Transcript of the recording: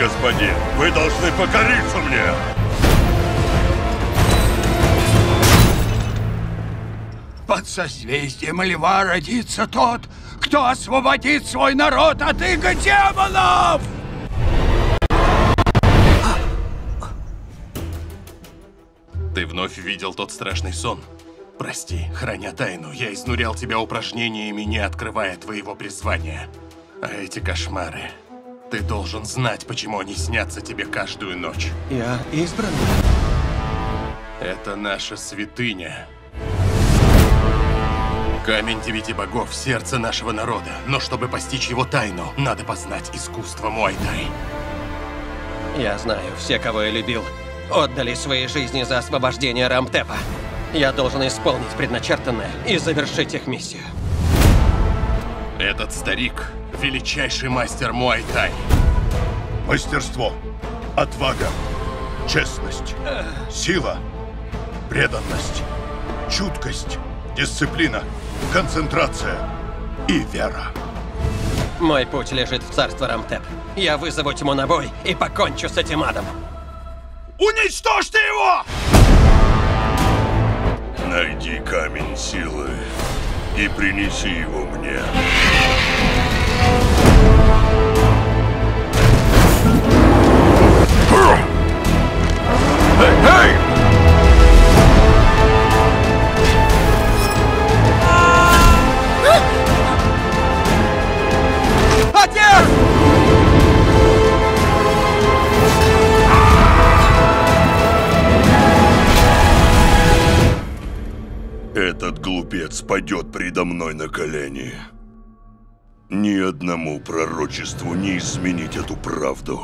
господин. Вы должны покориться мне. Под созвездием Льва родится тот, кто освободит свой народ от иго демонов! Ты вновь видел тот страшный сон? Прости, храня тайну, я изнурял тебя упражнениями, не открывая твоего призвания. А эти кошмары... Ты должен знать, почему они снятся тебе каждую ночь. Я избран. Это наша святыня. Камень девяти богов – сердце нашего народа. Но чтобы постичь его тайну, надо познать искусство Муайтай. Я знаю, все, кого я любил, отдали свои жизни за освобождение Рамтепа. Я должен исполнить предначертанное и завершить их миссию. Этот старик – величайший мастер Муайтай. Мастерство, отвага, честность, сила, преданность, чуткость, дисциплина, концентрация и вера. Мой путь лежит в царство Рамтеп. Я вызову тьму на бой и покончу с этим адом. Уничтожьте его! Найди камень силы и принеси его мне. Этот глупец падет предо мной на колени. Ни одному пророчеству не изменить эту правду.